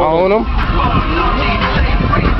I own them.